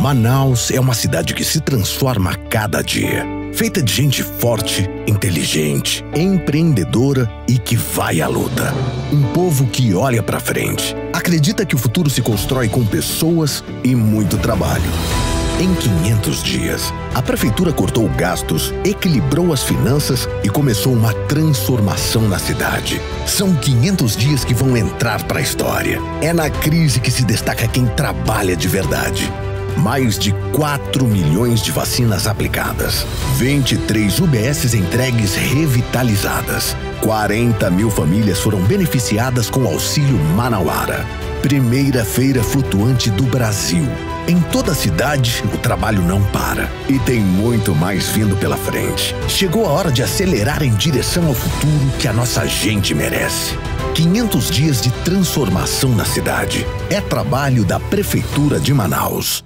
Manaus é uma cidade que se transforma a cada dia. Feita de gente forte, inteligente, empreendedora e que vai à luta. Um povo que olha para frente, acredita que o futuro se constrói com pessoas e muito trabalho. Em 500 dias, a prefeitura cortou gastos, equilibrou as finanças e começou uma transformação na cidade. São 500 dias que vão entrar para a história. É na crise que se destaca quem trabalha de verdade. Mais de 4 milhões de vacinas aplicadas, 23 UBSs entregues revitalizadas, 40 mil famílias foram beneficiadas com o auxílio Manauara. Primeira feira flutuante do Brasil. Em toda a cidade, o trabalho não para. E tem muito mais vindo pela frente. Chegou a hora de acelerar em direção ao futuro que a nossa gente merece. 500 dias de transformação na cidade. É trabalho da Prefeitura de Manaus.